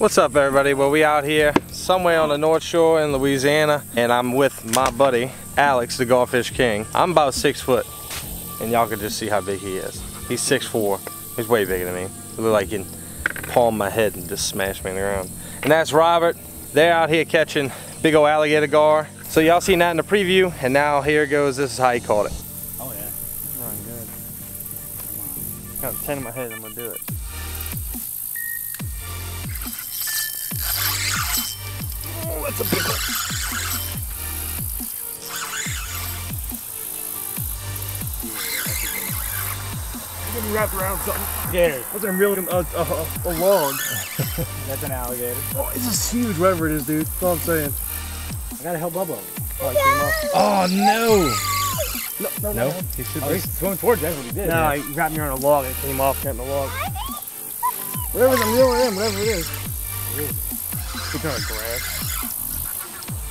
What's up everybody? Well we out here somewhere on the North Shore in Louisiana and I'm with my buddy Alex the Garfish King. I'm about six foot and y'all can just see how big he is. He's six four. He's way bigger than me. He look like he can palm my head and just smash me in the ground. And that's Robert. They're out here catching big old alligator gar. So y'all seen that in the preview and now here goes. This is how he caught it. Oh yeah. Running good. Got 10 in my head, I'm gonna do it. Oh, that's a big one. Getting wrapped around something. Yeah. What's I'm reeling a, a, a log. That's an alligator. Oh, it's just huge, whatever it is, dude. That's all I'm saying. I gotta help Bubba. Oh, he came off. Oh no! No, no, No, no. he should Oh, be. he's swimming towards. That's what he did. No, he wrapped me around a log and it came off, came the log. Whatever the I'm reeling in, whatever it is. It's on grass.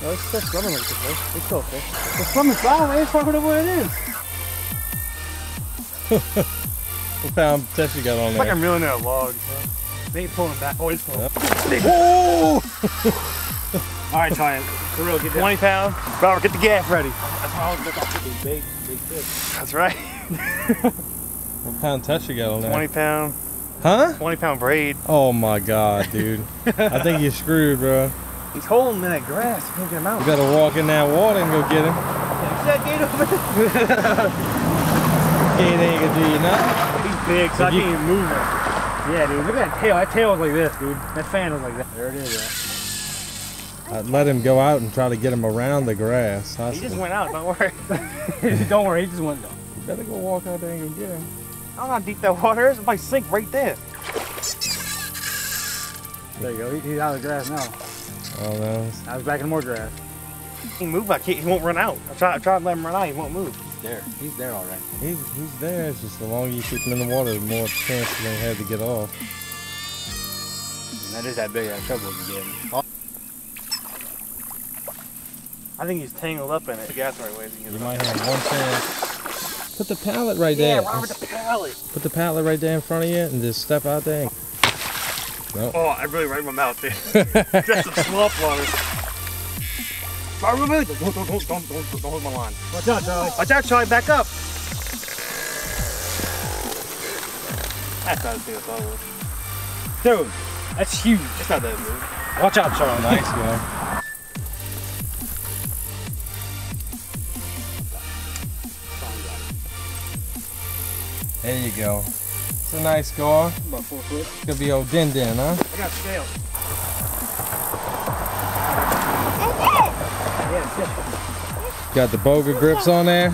No, it's still swimming like this, right? It's still a fish. It's swimming sideways, fuck whatever what it is. What pound test you got on It's like I'm reeling in a log. So. They ain't pulling back. Oh, he's pulling. Oh! All right, Ty. For real, get 20 pound. Robert, get the gaff ready. That's how I was looking at big, big fish. That's right. What pound test you got on there? 20 pound, Huh? 20 pound braid. Oh my god, dude. I think you're screwed, bro. He's holding in that grass. You can't get him out. You better walk in that water and go get him. See that gate over there? Gate ain't gonna do you nothing. He's big, so I you- can't even move him. Yeah, dude. Look at that tail. That tail is like this, dude. That fan is like that. There it is, yeah. I'd let him go out and try to get him around the grass. I He just went out. Don't worry. don't worry. He just went. you better go walk out there and go get him. I don't know how deep that water is. It might sink right there. There you go. He, he's out of the grass now. Oh no. Now he's back in more grass. He can move. I can't. He won't run out. I try. I try to let him run out. He won't move. He's there. He's there already. He's, he's there. It's just the longer you keep him in the water, the more chance you're gonna have to get off. And that is that big that trouble you get. I think he's tangled up in it. The gas right way. You might have one chance. Put the pallet right Yeah, there. Robert, the pallet. Put the pallet right there in front of you and just step out there. and- Nope. Oh, I really right my mouth, dude. That's some slump water. Robert, wait, wait, don't, don't, don't, don't, don't, don't hold my line. Watch out, Charlie. Watch out, Charlie, back up. That's not as big as I was. Dude, that's huge. It's not that big. Watch out, Charlie. Nice one. There you go. It's a nice score. About four foot. It's gonna be old Din Din, huh? I got scales. Got the boga grips on there.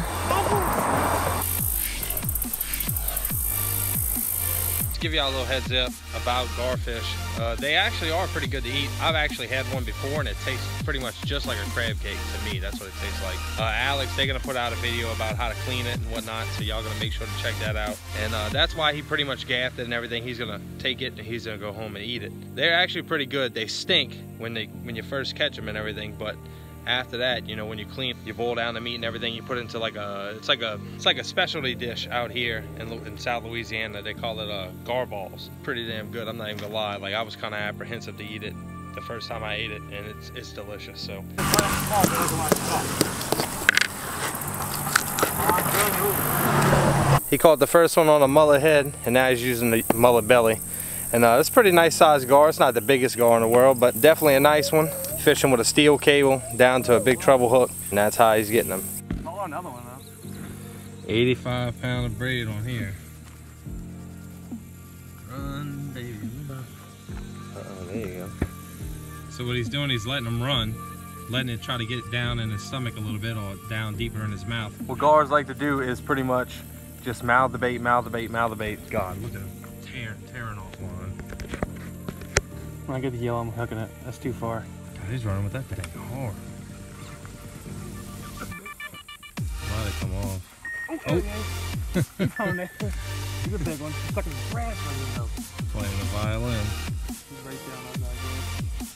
Give y'all a little heads up about garfish, uh, they actually are pretty good to eat. I've actually had one before and it tastes pretty much just like a crab cake to me. That's what it tastes like. Uh, Alex, they're gonna put out a video about how to clean it and whatnot, so y'all gonna make sure to check that out. And uh, that's why he pretty much gaffed it and everything. He's gonna take it and he's gonna go home and eat it. They're actually pretty good. They stink when they when you first catch them and everything, but after that, you know, when you clean, you boil down the meat and everything, you put it into like a, it's like a, it's like a specialty dish out here in, in South Louisiana. They call it uh, gar balls. Pretty damn good. I'm not even gonna lie. Like I was kind of apprehensive to eat it the first time I ate it, and it's it's delicious. So he caught the first one on a mullet head, and now he's using the mullet belly. And uh, it's a pretty nice sized gar. It's not the biggest gar in the world, but definitely a nice one. Fishing with a steel cable down to a big treble hook, and that's how he's getting them. Oh, another one, though. 85 pound of braid on here. Run, baby. Oh, there you go. So what he's doing, he's letting them run, letting it try to get down in his stomach a little bit or down deeper in his mouth. What gars like to do is pretty much just mouth the bait, mouth the bait, mouth the bait. God, look at him tearing, tearing off one. When I get the yellow, I'm hooking it. That's too far. God, he's running with that thing hard. Why they come off? Oh, man. He's a big one. Stuck in the grass right now. Playing the violin. He's right down on that again.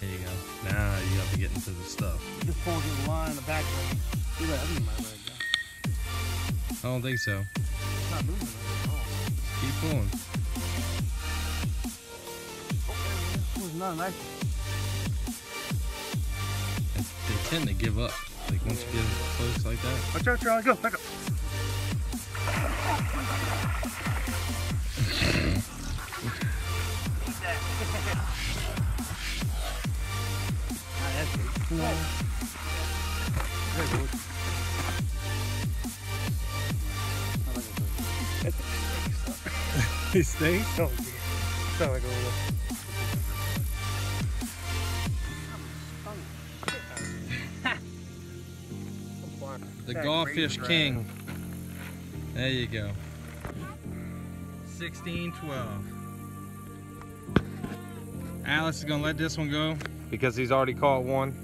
There you go. Now you have to get into the stuff. Just pulls his line in the back leg. See that? That's in my leg. I don't think so. It's not moving at all. Keep pulling. Oh, there he is. Who's not nice. Tend to give up. Like once you get close like that. Watch out, Charlie. Go, back up. No. They stay. Oh, yeah. Sound like a little. The That Garfish King. There you go. 16 12. Alex is gonna let this one go because he's already caught one.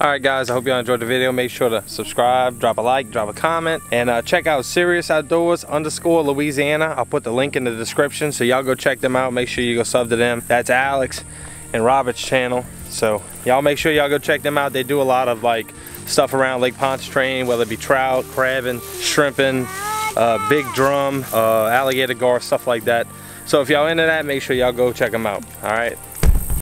Alright guys, I hope y'all enjoyed the video. Make sure to subscribe, drop a like, drop a comment, and uh, check out Serious Outdoors underscore Louisiana. I'll put the link in the description, so y'all go check them out. Make sure you go sub to them. That's Alex and Robert's channel. So y'all make sure y'all go check them out. They do a lot of like stuff around Lake Pontchartrain, whether it be trout, crabbing, shrimping, uh, big drum, uh, alligator gar, stuff like that. So if y'all into that, make sure y'all go check them out. All right.